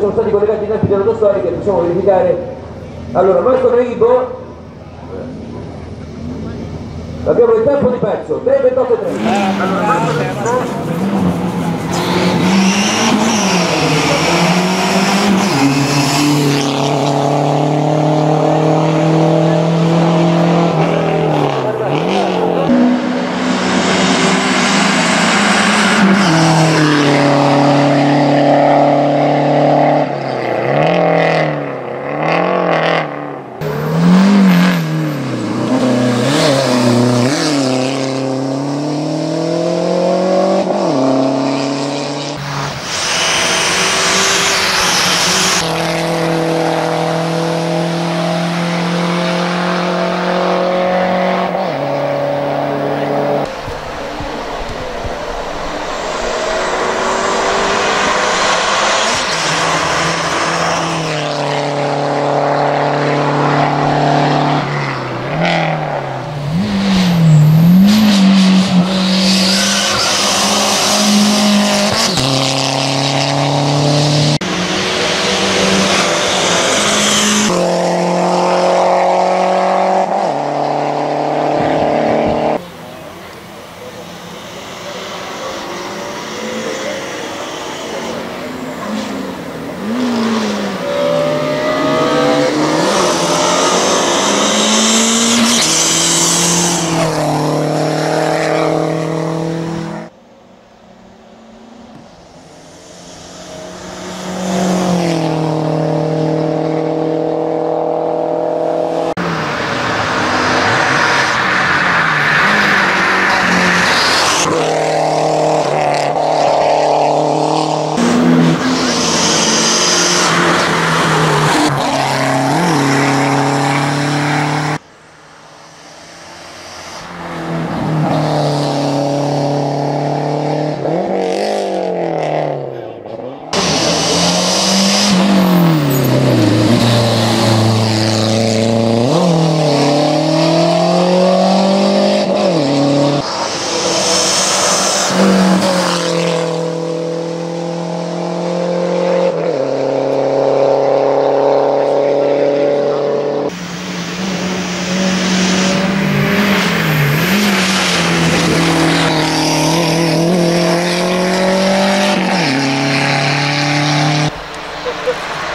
sono stati collegati in altri dell'autostorica che possiamo verificare. Allora Marco Neibo abbiamo il tempo di pezzo 3 28 30 allora Marco Neibo